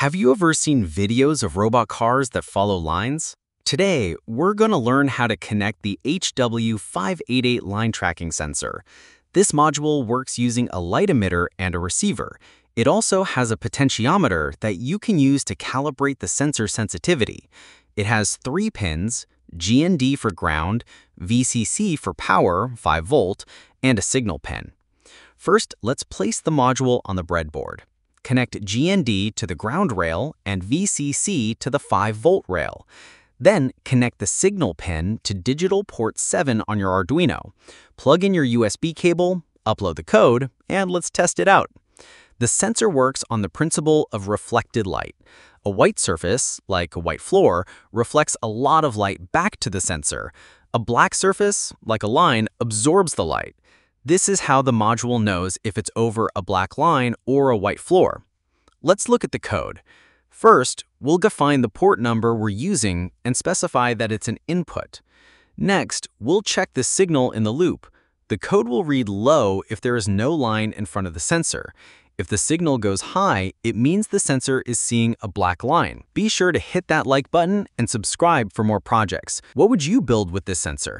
Have you ever seen videos of robot cars that follow lines? Today, we're going to learn how to connect the HW588 line tracking sensor. This module works using a light emitter and a receiver. It also has a potentiometer that you can use to calibrate the sensor sensitivity. It has three pins, GND for ground, VCC for power, 5 volt, and a signal pin. First, let's place the module on the breadboard. Connect GND to the ground rail and VCC to the 5-volt rail. Then connect the signal pin to digital port 7 on your Arduino. Plug in your USB cable, upload the code, and let's test it out. The sensor works on the principle of reflected light. A white surface, like a white floor, reflects a lot of light back to the sensor. A black surface, like a line, absorbs the light. This is how the module knows if it's over a black line or a white floor. Let's look at the code. First, we'll define the port number we're using and specify that it's an input. Next, we'll check the signal in the loop. The code will read low if there is no line in front of the sensor. If the signal goes high, it means the sensor is seeing a black line. Be sure to hit that like button and subscribe for more projects. What would you build with this sensor?